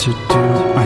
to do.